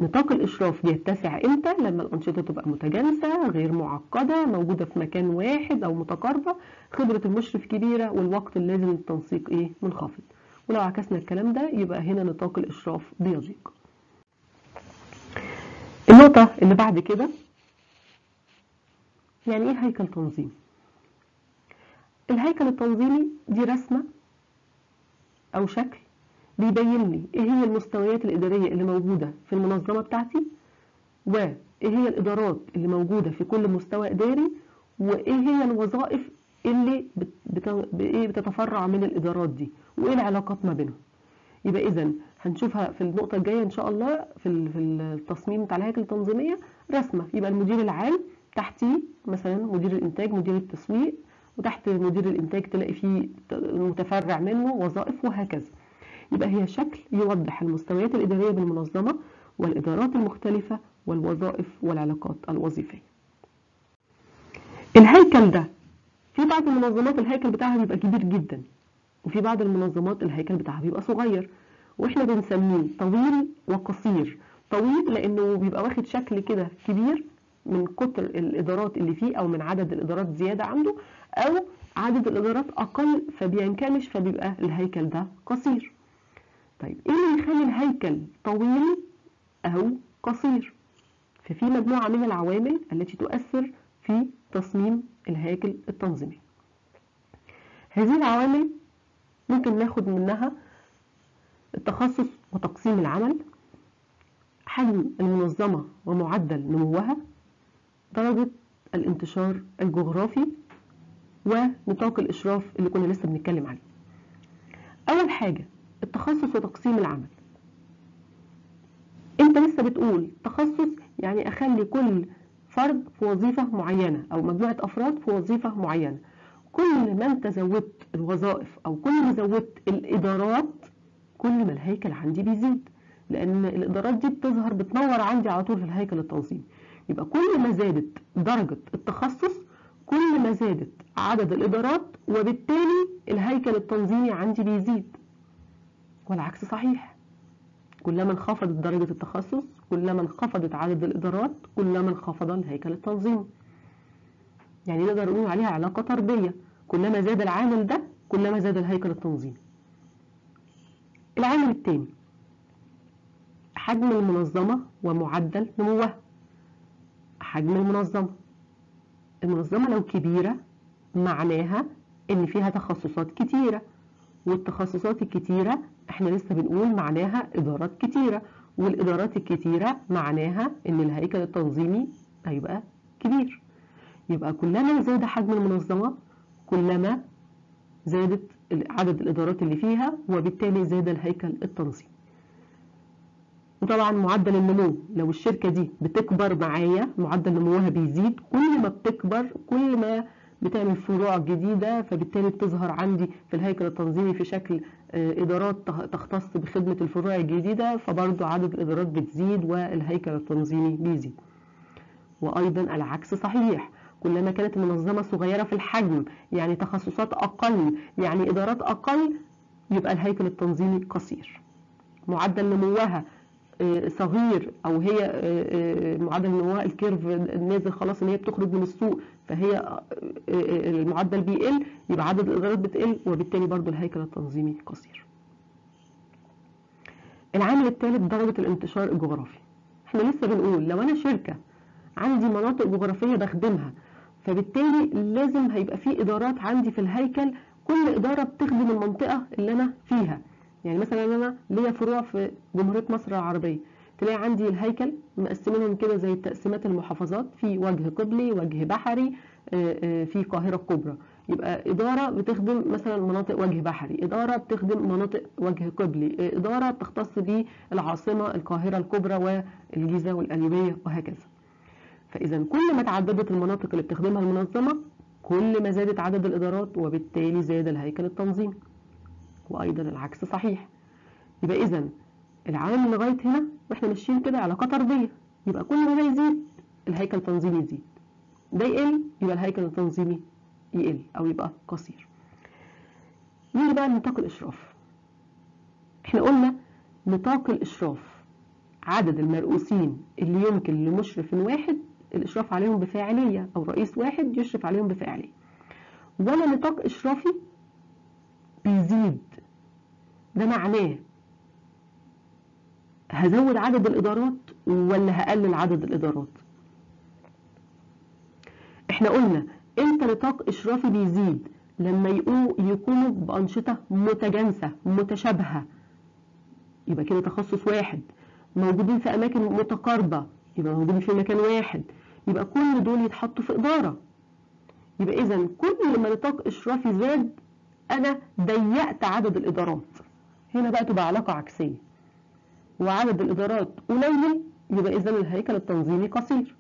Speaker 1: نطاق الإشراف بيتسع إمتى لما الأنشطة تبقى متجانسة غير معقدة موجودة في مكان واحد أو متقاربة خبرة المشرف كبيرة والوقت اللازم للتنسيق إيه؟ منخفض. ولو عكسنا الكلام ده يبقى هنا نطاق الإشراف بيضيق. النقطة اللي بعد كده يعني إيه هيكل تنظيمي الهيكل التنظيمي دي رسمة أو شكل بيبين لي إيه هي المستويات الإدارية اللي موجودة في المنظمة بتاعتي وإيه هي الإدارات اللي موجودة في كل مستوى إداري وإيه هي الوظائف اللي بت... بتتفرع من الإدارات دي وإيه العلاقات ما بينهم. يبقى اذا هنشوفها في النقطة الجاية إن شاء الله في في التصميم بتاع الهيكل التنظيمية رسمة. يبقى المدير العام تحتيه مثلا مدير الإنتاج مدير التسويق وتحت مدير الإنتاج تلاقي فيه متفرع منه وظائف وهكذا. يبقى هي شكل يوضح المستويات الإدارية بالمنظمة والإدارات المختلفة والوظائف والعلاقات الوظيفية. الهيكل ده في بعض المنظمات الهيكل بتاعها بيبقى كبير جدا وفي بعض المنظمات الهيكل بتاعها بيبقى صغير وإحنا بنسميه طويل وقصير. طويل لأنه بيبقى واخد شكل كده كبير من كتر الإدارات اللي فيه أو من عدد الإدارات زيادة عنده أو عدد الإدارات أقل فبينكمش فبيبقى الهيكل ده قصير. طيب إيه اللي يخلي الهيكل طويل أو قصير؟ ففي مجموعة من العوامل التي تؤثر في تصميم الهيكل التنظيمي. هذه العوامل ممكن ناخد منها التخصص وتقسيم العمل حجم المنظمة ومعدل نموها درجة الانتشار الجغرافي ونطاق الإشراف اللي كنا لسه بنتكلم عليه. أول حاجة التخصص وتقسيم العمل. انت لسه بتقول تخصص يعني أخلي كل فرد في وظيفة معينة أو مجموعة أفراد في وظيفة معينة. كل ما انت زودت الوظائف أو كل ما زودت الإدارات كل ما الهيكل عندي بيزيد. لأن الإدارات دي بتظهر بتنور عندي على طول في الهيكل التنظيمي. يبقى كل ما زادت درجة التخصص كل ما زادت عدد الإدارات وبالتالي الهيكل التنظيمي عندي بيزيد. والعكس صحيح. كلما انخفضت درجة التخصص كلما انخفضت عدد الإدارات كلما انخفض الهيكل التنظيمي يعني نقدر نقول عليها علاقة طردية. كلما زاد العامل ده كلما زاد الهيكل التنظيمي العامل الثاني حجم المنظمة ومعدل نموها. حجم المنظمة. المنظمة لو كبيرة معناها إن فيها تخصصات كتيرة. والتخصصات الكتيرة إحنا لسه بنقول معناها إدارات كتيرة والإدارات الكتيرة معناها إن الهيكل التنظيمي هيبقى كبير. يبقى كلما زاد حجم المنظمة كلما زادت عدد الإدارات اللي فيها وبالتالي زاد الهيكل التنظيمي. وطبعا معدل النمو لو الشركة دي بتكبر معايا معدل نموها بيزيد. كل ما بتكبر كل ما بتعمل فروع جديدة فبالتالي بتظهر عندي في الهيكل التنظيمي في شكل إدارات تختص بخدمة الفروع الجديدة فبرضو عدد الإدارات بتزيد والهيكل التنظيمي بيزيد. وأيضا العكس صحيح كلما كانت المنظمة صغيرة في الحجم يعني تخصصات أقل يعني إدارات أقل يبقى الهيكل التنظيمي قصير. معدل نموها صغير أو هي معدل نموها الكيرف نازل خلاص إن هي بتخرج من السوق فهي المعدل بيقل يبقى عدد الادارات بتقل وبالتالي برضو الهيكل التنظيمي قصير. العامل الثالث درجة الانتشار الجغرافي. إحنا لسه بنقول لو أنا شركة عندي مناطق جغرافية بخدمها فبالتالي لازم هيبقى في إدارات عندي في الهيكل كل إدارة بتخدم المنطقة اللي أنا فيها. يعني مثلا أنا ليا فروع في جمهورية مصر العربية. تلاقي عندي الهيكل مقسمينهم كده زي تقسيمات المحافظات في وجه قبلي وجه بحري في القاهرة الكبرى. يبقى إدارة بتخدم مثلا مناطق وجه بحري إدارة بتخدم مناطق وجه قبلي إدارة بتختص بالعاصمة القاهرة الكبرى والجيزة والقليوبية وهكذا. فإذا كل ما تعددت المناطق اللي بتخدمها المنظمة كل ما زادت عدد الإدارات وبالتالي زاد الهيكل التنظيمي وأيضا العكس صحيح. يبقى إذا العامل لغاية هنا وإحنا ماشيين كده علاقة طردية يبقى كل ما ده يزيد الهيكل التنظيمي يزيد. ده يقل يبقى الهيكل التنظيمي يقل أو يبقى قصير. نيجي بقى لنطاق الإشراف. إحنا قلنا نطاق الإشراف عدد المرؤوسين اللي يمكن لمشرف واحد الإشراف عليهم بفاعلية أو رئيس واحد يشرف عليهم بفاعلية. ولا نطاق إشرافي بيزيد. ده معناه هزود عدد الإدارات ولا هقلل عدد الإدارات؟ إحنا قلنا إمتى نطاق إشرافي بيزيد لما يقوموا بأنشطة متجانسة متشابهة. يبقى كده تخصص واحد. موجودين في أماكن متقاربة يبقى موجودين في مكان واحد. يبقى كل دول يتحطوا في إدارة. يبقى إذا كل ما نطاق إشرافي زاد أنا ضيقت عدد الإدارات. هنا بقى تبقى علاقة عكسية. وعدد الإدارات قليل يبقى إذا الهيكل التنظيمي قصير.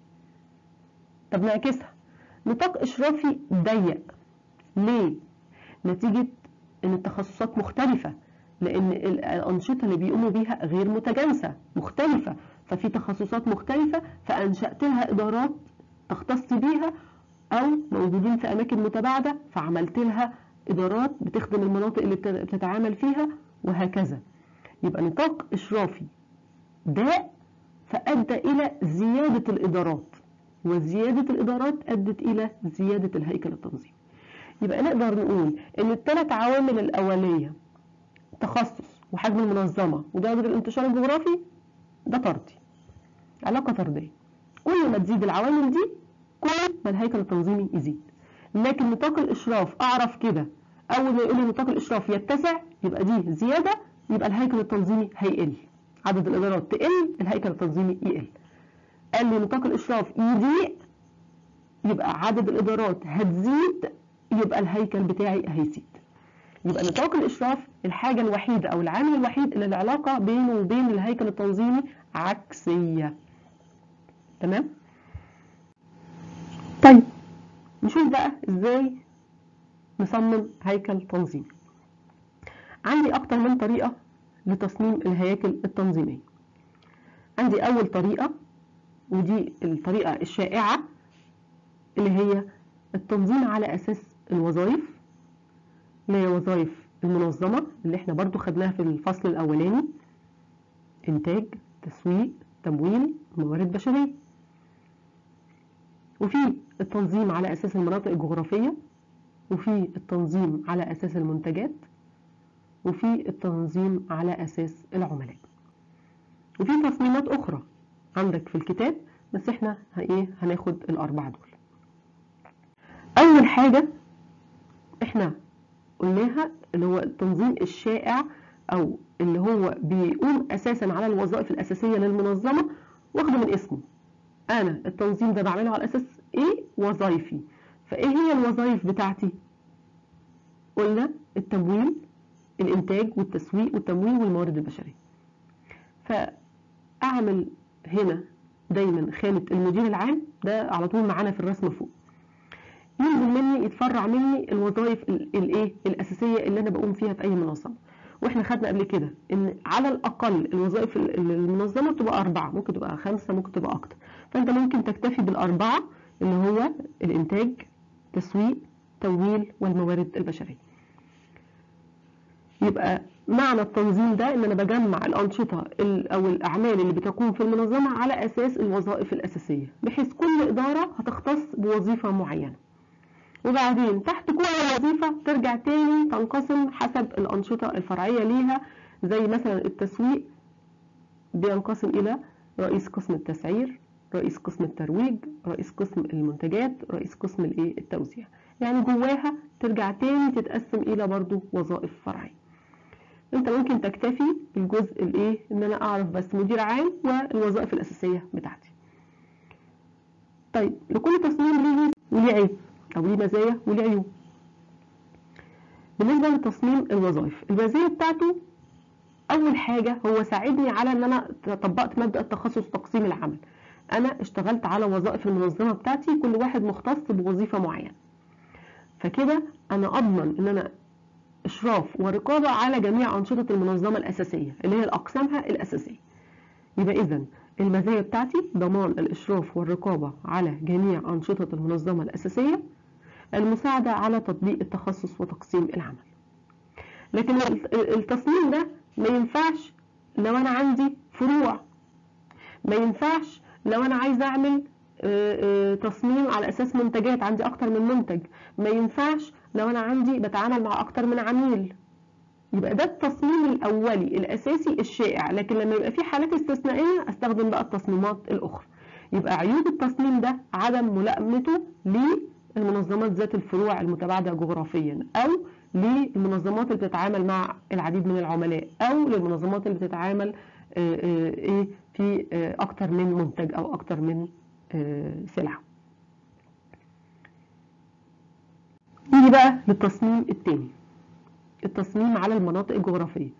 Speaker 1: طب نعكسها. نطاق إشرافي ضيق. ليه؟ نتيجة إن التخصصات مختلفة لأن الأنشطة اللي بيقوموا بيها غير متجانسة مختلفة. ففي تخصصات مختلفة فأنشأت لها إدارات تختص بيها أو موجودين في أماكن متباعدة فعملت لها إدارات بتخدم المناطق اللي بتتعامل فيها وهكذا. يبقى نطاق إشرافي. ضاق فأدى إلى زيادة الإدارات وزيادة الإدارات أدت إلى زيادة الهيكل التنظيمي يبقى نقدر نقول إن الثلاث عوامل الأولية تخصص وحجم المنظمة ودرجة الانتشار الجغرافي ده طردي. علاقة طردية. كل ما تزيد العوامل دي كل ما الهيكل التنظيمي يزيد. لكن نطاق الإشراف أعرف كده. أول ما يقول نطاق الإشراف يتسع يبقى دي زيادة يبقى الهيكل التنظيمي هيقل. عدد الإدارات تقل الهيكل التنظيمي يقل. قال لي نطاق الإشراف يضيق يبقى عدد الإدارات هتزيد يبقى الهيكل بتاعي هيزيد. يبقى نطاق الإشراف الحاجة الوحيدة أو العامل الوحيد اللي العلاقة بينه وبين الهيكل التنظيمي عكسية. تمام؟ طيب نشوف بقى إزاي نصمم هيكل تنظيمي. عندي أكتر من طريقة لتصميم الهياكل التنظيمية عندي أول طريقة ودي الطريقة الشائعة اللي هي التنظيم على أساس الوظائف اللي هي وظائف المنظمة اللي إحنا برضو خدناها في الفصل الأولاني. إنتاج تسويق تمويل موارد بشرية. وفي التنظيم على أساس المناطق الجغرافية وفي التنظيم على أساس المنتجات. وفي التنظيم على أساس العملاء. وفي تصميمات أخرى عندك في الكتاب بس إحنا إيه هناخد الأربعة دول. أول حاجة إحنا قلناها اللي هو التنظيم الشائع أو اللي هو بيقوم أساسا على الوظائف الأساسية للمنظمة واخدة من اسمه. أنا التنظيم ده بعمله على أساس إيه؟ وظائفي. فإيه هي الوظائف بتاعتي؟ قلنا التمويل الإنتاج والتسويق والتمويل والموارد البشرية. فأعمل هنا دايما خانة المدير العام ده على طول معانا في الرسم فوق ينزل مني يتفرع مني الوظائف الايه الأساسية اللي أنا بقوم فيها في أي منظمة. وإحنا خدنا قبل كده إن على الأقل الوظائف المنظمة بتبقى أربعة ممكن تبقى خمسة ممكن تبقى أكتر. فأنت ممكن تكتفي بالأربعة اللي هو الإنتاج تسويق تمويل والموارد البشرية. يبقى معنى التنظيم ده إن أنا بجمع الأنشطة أو الأعمال اللي بتقوم في المنظمة على أساس الوظائف الأساسية بحيث كل إدارة هتختص بوظيفة معينة. وبعدين تحت كل وظيفة ترجع تاني تنقسم حسب الأنشطة الفرعية ليها زي مثلا التسويق بينقسم إلى رئيس قسم التسعير رئيس قسم الترويج رئيس قسم المنتجات رئيس قسم الإيه؟ التوزيع. يعني جواها ترجع تاني تتقسم إلى برضو وظائف فرعية. انت ممكن تكتفي بالجزء الايه ان أنا اعرف بس مدير عام والوظائف الأساسية بتاعتي. طيب لكل تصميم ليه وليه عيب؟ أو ليه مزايا وليه عيوب؟ بالنسبة لتصميم الوظائف المزايا بتاعته أول حاجة هو ساعدني على إن أنا طبقت مبدا التخصص تقسيم العمل. أنا اشتغلت على وظائف المنظمة بتاعتي كل واحد مختص بوظيفة معينة. فكده أنا أضمن إن أنا اشراف ورقابة على جميع أنشطة المنظمة الأساسية اللي هي أقسامها الأساسية. يبقى اذا المزايا بتاعتي ضمان الإشراف والرقابة على جميع أنشطة المنظمة الأساسية المساعدة على تطبيق التخصص وتقسيم العمل. لكن التصميم ده ما ينفعش لو أنا عندي فروع. ما ينفعش لو أنا عايزه أعمل تصميم على أساس منتجات عندي أكتر من منتج. ما ينفعش لو أنا عندي بتعامل مع أكتر من عميل يبقى ده التصميم الأولي الأساسي الشائع. لكن لما يبقى في حالات استثنائية أستخدم بقى التصميمات الأخرى. يبقى عيوب التصميم ده عدم ملائمته للمنظمات ذات الفروع المتباعدة جغرافيا أو للمنظمات اللي بتتعامل مع العديد من العملاء أو للمنظمات اللي بتتعامل إيه في أكتر من منتج أو أكتر من سلعة. نيجي بقى للتصميم التاني. التصميم على المناطق الجغرافية.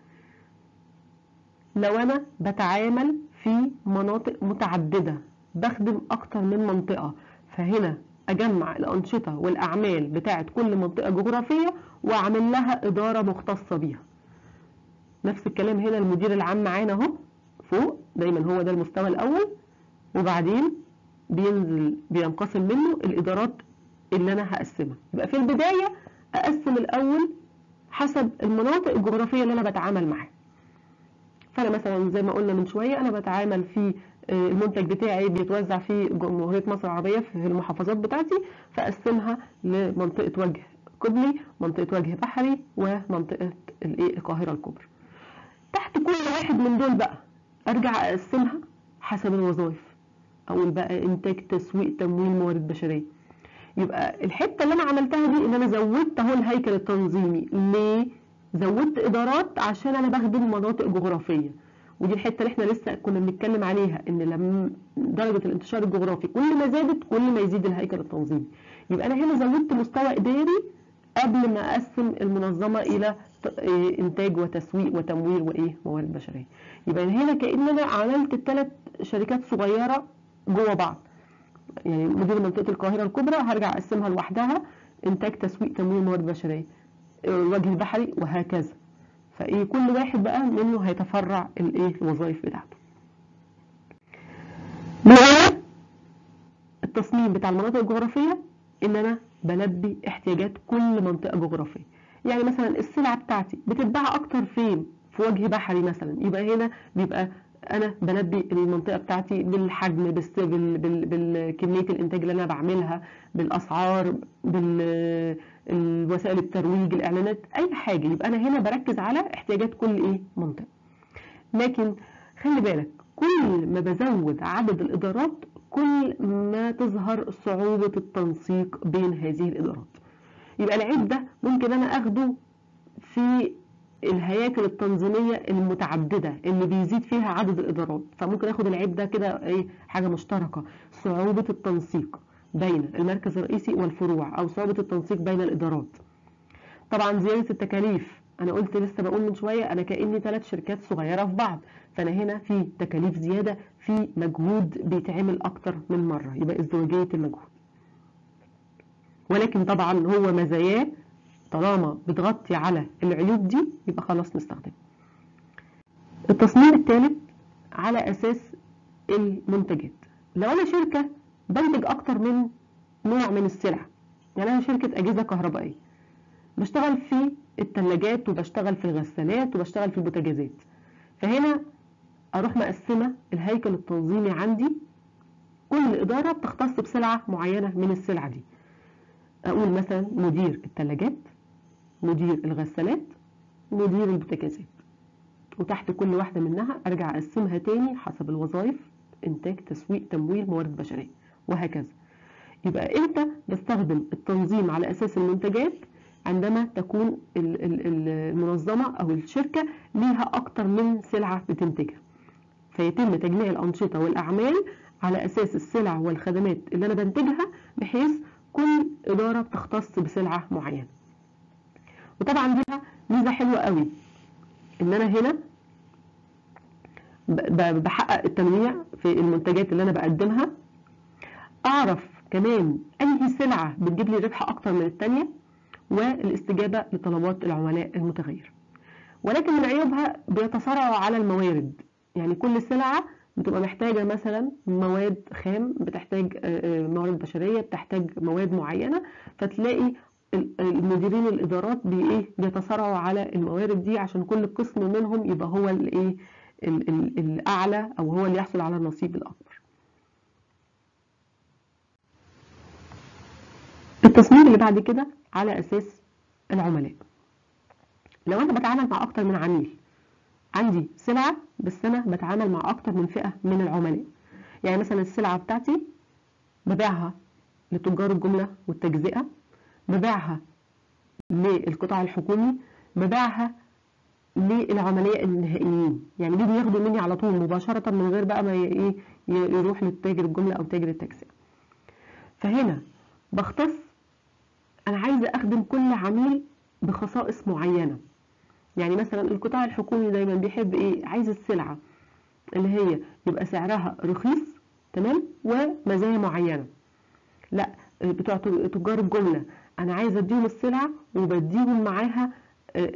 Speaker 1: لو أنا بتعامل في مناطق متعددة بخدم أكتر من منطقة فهنا أجمع الأنشطة والأعمال بتاعه كل منطقة جغرافية وأعمل لها إدارة مختصة بيها. نفس الكلام هنا المدير العام معانا أهو فوق دايما هو ده المستوى الأول وبعدين بينزل بينقسم منه الإدارات اللي أنا هقسمها. يبقى في البداية أقسم الأول حسب المناطق الجغرافية اللي أنا بتعامل معاها. فأنا مثلا زي ما قلنا من شوية أنا بتعامل في المنتج بتاعي بيتوزع في جمهورية مصر العربية في المحافظات بتاعتي فأقسمها لمنطقة وجه قبلي منطقة وجه بحري ومنطقة الإيه؟ القاهرة الكبرى. تحت كل واحد من دول بقى أرجع أقسمها حسب الوظائف. أقول بقى إنتاج تسويق تمويل موارد بشرية. يبقى الحتة اللي أنا عملتها دي إن أنا زودت أهو الهيكل التنظيمي. ليه؟ زودت إدارات عشان أنا بخدم مناطق جغرافية. ودي الحتة اللي إحنا لسه كنا بنتكلم عليها إن لما درجة الانتشار الجغرافي كل ما زادت كل ما يزيد الهيكل التنظيمي. يبقى أنا هنا زودت مستوى إداري قبل ما أقسم المنظمة إلى إنتاج وتسويق وتمويل وإيه؟ موارد بشرية. يبقى هنا كان أنا عملت الثلاث شركات صغيرة جوه بعض. يعني مدير منطقة القاهرة الكبرى هرجع أقسمها لوحدها إنتاج تسويق تمويل موارد بشرية الوجه البحري وهكذا. فإيه كل واحد بقى منه هيتفرع الإيه الوظائف بتاعته. معايا التصميم بتاع المناطق الجغرافية إن أنا بلبي احتياجات كل منطقة جغرافية. يعني مثلا السلعة بتاعتي بتتباع أكتر فين؟ في وجه بحري مثلا. يبقى هنا بيبقى أنا بلبي المنطقة بتاعتي بالحجم بال... بال... بالكميه الإنتاج اللي أنا بعملها بالأسعار بالوسائل الترويج الإعلانات أي حاجة. يبقى أنا هنا بركز على احتياجات كل إيه؟ منطقة. لكن خلي بالك كل ما بزود عدد الإدارات كل ما تظهر صعوبة التنسيق بين هذه الإدارات. يبقى العيب ده ممكن أنا أخده في الهياكل التنظيمية المتعددة اللي بيزيد فيها عدد الإدارات. فممكن آخد العيب ده كده إيه حاجة مشتركة. صعوبة التنسيق بين المركز الرئيسي والفروع أو صعوبة التنسيق بين الإدارات. طبعا زيادة التكاليف أنا قلت لسه بقول من شوية أنا كأني ثلاث شركات صغيرة في بعض. فأنا هنا في تكاليف زيادة في مجهود بيتعمل أكتر من مرة يبقى ازدواجية المجهود. ولكن طبعا هو مزاياه طالما بتغطي على العيوب دي يبقى خلاص نستخدمه التصميم الثالث على أساس المنتجات. لو أنا شركة بنتج أكتر من نوع من السلع يعني أنا شركة أجهزة كهربائية بشتغل في الثلاجات وبشتغل في الغسالات وبشتغل في البوتاجازات. فهنا أروح مقسمة الهيكل التنظيمي عندي. كل إدارة بتختص بسلعة معينة من السلع دي. أقول مثلا مدير الثلاجات مدير الغسالات مدير البوتاجازات. وتحت كل واحدة منها أرجع أقسمها تاني حسب الوظائف إنتاج تسويق تمويل موارد بشرية. وهكذا. يبقى إمتى بستخدم التنظيم على أساس المنتجات؟ عندما تكون المنظمة أو الشركة ليها أكتر من سلعة بتنتجها. فيتم تجميع الأنشطة والأعمال على أساس السلع والخدمات اللي أنا بنتجها بحيث كل إدارة بتختص بسلعة معينة. وطبعا ليها ميزة حلوة قوي إن أنا هنا بحقق التنويع في المنتجات اللي أنا بقدمها. أعرف كمان أي سلعة بتجيب لي ربح أكتر من التانية والاستجابة لطلبات العملاء المتغيرة ولكن من عيوبها بيتصارعوا على الموارد. يعني كل سلعة بتبقى محتاجة مثلا مواد خام بتحتاج موارد بشرية بتحتاج مواد معينة فتلاقي المديرين الإدارات بإيه؟ بيتصارعوا على الموارد دي عشان كل قسم منهم يبقى هو الإيه الأعلى أو هو اللي يحصل على النصيب الأكبر. التصميم اللي بعد كده على أساس العملاء. لو أنا بتعامل مع أكتر من عميل عندي سلعة بس أنا بتعامل مع أكتر من فئة من العملاء. يعني مثلا السلعة بتاعتي ببيعها لتجار الجملة والتجزئة ببيعها للقطاع الحكومي ببيعها للعملاء النهائيين. يعني بيجوا ياخدوا مني على طول مباشرة من غير بقى ما إيه يروح للتاجر الجملة أو تاجر التجزئة فهنا بختص أنا عايزة أخدم كل عميل بخصائص معينة. يعني مثلا القطاع الحكومي دايما بيحب إيه؟ عايز السلعة اللي هي يبقى سعرها رخيص تمام؟ ومزايا معينة. لا بتوع تجار الجملة أنا عايزة اديهم السلعة وبديهم معاها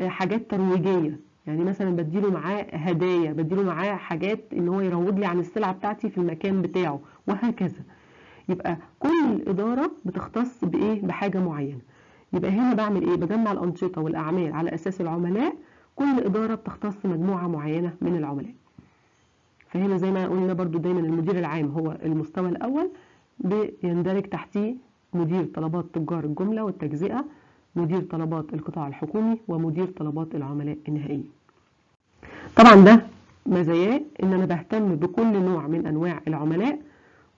Speaker 1: حاجات ترويجية. يعني مثلا بديله معاه هدايا بديله معاه حاجات إن هو يروج لي عن السلعة بتاعتي في المكان بتاعه وهكذا. يبقى كل إدارة بتختص بإيه؟ بحاجة معينة. يبقى هنا بعمل إيه؟ بجمع الأنشطة والأعمال على أساس العملاء كل إدارة بتختص مجموعة معينة من العملاء. فهنا زي ما قلنا برضو دايما المدير العام هو المستوى الأول بيندرج تحتيه مدير طلبات تجار الجملة والتجزئة مدير طلبات القطاع الحكومي ومدير طلبات العملاء النهائيين. طبعا ده مزاياه إن أنا بهتم بكل نوع من أنواع العملاء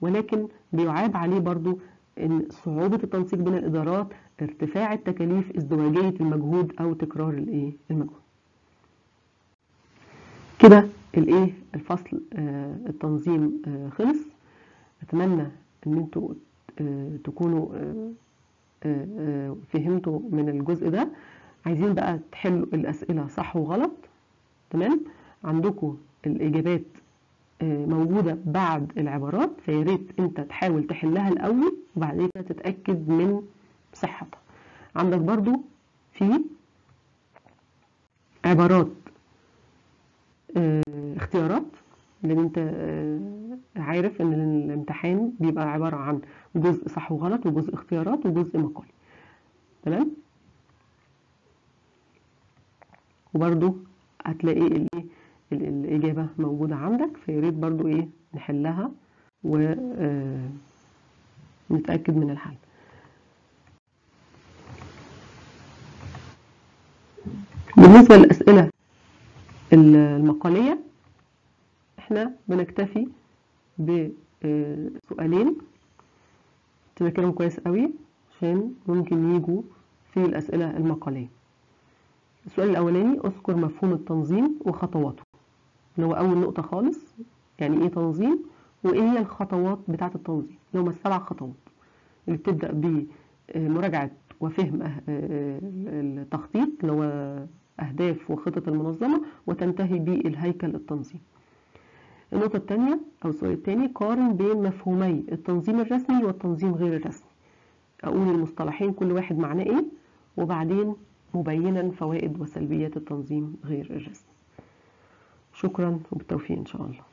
Speaker 1: ولكن بيعاب عليه برضو إن صعوبة التنسيق بين الإدارات ارتفاع التكاليف ازدواجية المجهود أو تكرار الإيه؟ المجهود. كده الإيه؟ الفصل آه التنظيم آه خلص. أتمنى إن أنتوا تكونوا فهمتوا من الجزء ده. عايزين بقى تحلوا الأسئلة صح وغلط. تمام؟ عندكم الإجابات موجودة بعد العبارات فيا ريت انت تحاول تحلها الأول وبعد كده تتأكد من صحتها. عندك برضو في عبارات اختيارات لأن انت عارف إن الامتحان بيبقى عبارة عن جزء صح وغلط وجزء اختيارات وجزء مقالي تمام؟ وبرضو هتلاقي الايه الإجابة موجودة عندك فياريت برضو إيه نحلها ونتأكد من الحل. بالنسبة للأسئلة المقالية إحنا بنكتفي بسؤالين. تذاكرهم كويس قوي عشان ممكن يجوا في الأسئلة المقالية. السؤال الأولاني اذكر مفهوم التنظيم وخطواته. اللي هو أول نقطة خالص يعني إيه تنظيم؟ وإيه هي الخطوات بتاعة التنظيم؟ اللي هم السبع خطوات. اللي بتبدأ بمراجعة وفهم التخطيط اللي هو أهداف وخطط المنظمة وتنتهي بالهيكل التنظيم. النقطة الثانية أو السؤال الثاني قارن بين مفهومي التنظيم الرسمي والتنظيم غير الرسمي. أقول المصطلحين كل واحد معناه إيه وبعدين مبينا فوائد وسلبيات التنظيم غير الرسمي. شكرا وبالتوفيق إن شاء الله.